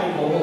泰